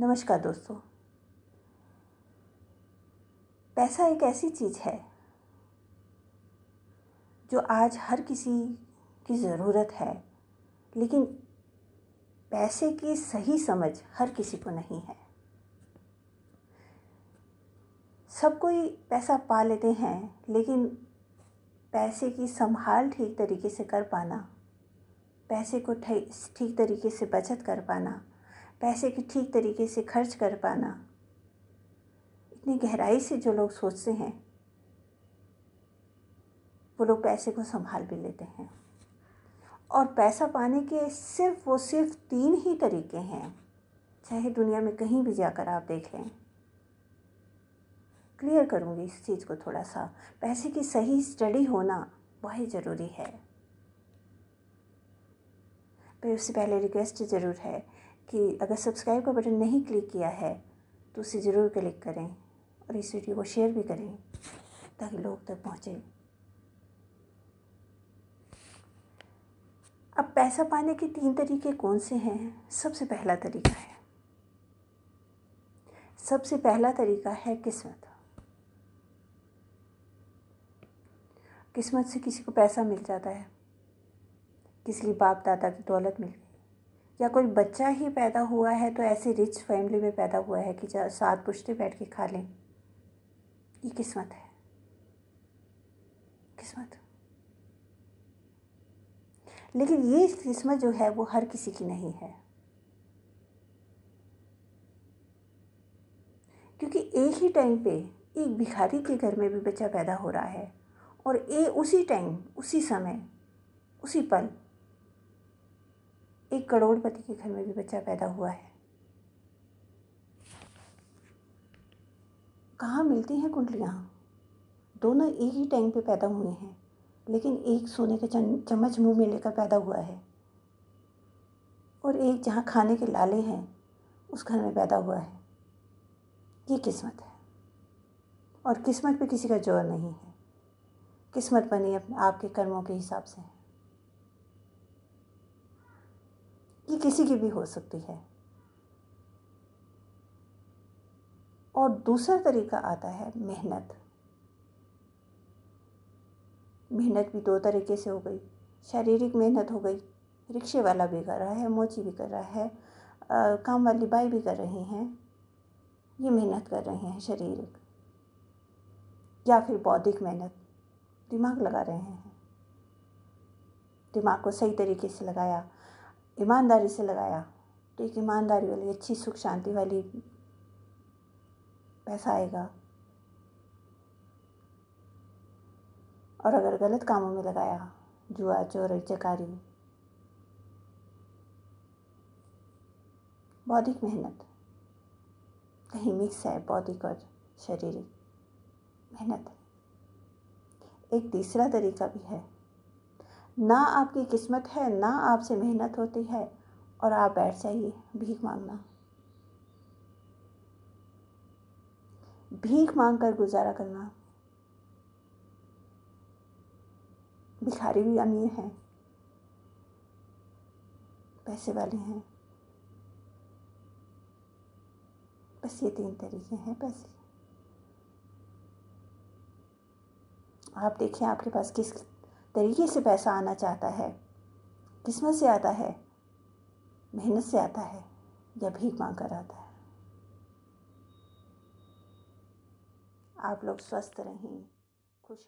नमस्कार दोस्तों। पैसा एक ऐसी चीज़ है जो आज हर किसी की ज़रूरत है, लेकिन पैसे की सही समझ हर किसी को नहीं है। सब कोई पैसा पा लेते हैं, लेकिन पैसे की संभाल ठीक तरीके से कर पाना, पैसे को ठीक तरीके से बचत कर पाना पैसे की ठीक तरीके से खर्च कर पाना। इतनी गहराई से जो लोग सोचते हैं, वो लोग पैसे को संभाल भी लेते हैं। और पैसा पाने के सिर्फ़ वो सिर्फ़ तीन ही तरीके हैं, चाहे दुनिया में कहीं भी जाकर आप देख लें। क्लियर करूँगी इस चीज़ को थोड़ा सा। पैसे की सही स्टडी होना बहुत ज़रूरी है। पर उससे पहले रिक्वेस्ट ज़रूर है कि अगर सब्सक्राइब का बटन नहीं क्लिक किया है तो उसे ज़रूर क्लिक करें और इस वीडियो को शेयर भी करें, ताकि लोग तक पहुँचे। अब पैसा पाने के तीन तरीके कौन से हैं? सबसे पहला तरीका है। सबसे पहला तरीका है किस्मत। किस्मत से किसी को पैसा मिल जाता है। किसी बाप दादा की दौलत मिल गई। या कोई बच्चा ही पैदा हुआ है तो ऐसी रिच फैमिली में पैदा हुआ है कि सात पुश्ते बैठ के खा लें। ये किस्मत है। किस्मत। लेकिन ये किस्मत जो है वो हर किसी की नहीं है। क्योंकि एक ही टाइम पे एक भिखारी के घर में भी बच्चा पैदा हो रहा है और ए उसी टाइम उसी समय, उसी पल एक करोड़पति के घर में भी बच्चा पैदा हुआ है। कहाँ मिलती हैं कुंडलियाँ? दोनों एक ही टैंक पे पैदा हुए हैं, लेकिन एक सोने का चम्मच मुँह में लेकर पैदा हुआ है। और एक जहाँ खाने के लाले हैं, उस घर में पैदा हुआ है। ये किस्मत है। और किस्मत पे किसी का ज़ोर नहीं है। किस्मत बनी अपने, आपके कर्मों के हिसाब से है। ये किसी की भी हो सकती है। और दूसरा तरीका आता है मेहनत। मेहनत भी दो तरीके से हो गई। शारीरिक मेहनत हो गई रिक्शे वाला भी कर रहा है मोची भी कर रहा है आ, काम वाली बाई भी कर रही हैं। ये मेहनत कर रहे हैं शारीरिक। या फिर बौद्धिक मेहनत दिमाग लगा रहे हैं। दिमाग को सही तरीके से लगाया ईमानदारी से लगाया। तो एक ईमानदारी वाली, अच्छी सुख शांति वाली पैसा आएगा। और अगर गलत कामों में लगाया, जुआ, चोरी, चकारी, बौद्धिक मेहनत, कहीं मिक्स है बौद्धिक और शारीरिक मेहनत। एक तीसरा तरीका भी है। ना आपकी किस्मत है, ना आपसे मेहनत होती है और आप बैठ जाइए, भीख मांगना। भीख मांग कर गुजारा करना। भिखारी भी अमीर हैं। पैसे वाले हैं। बस ये तीन तरीके हैं पैसे। आप देखिए आपके पास किस तरीके से पैसा आना चाहता है। किस्मत से आता है, मेहनत से आता है या भीख मांग कर आता है। आप लोग स्वस्थ रहें, खुश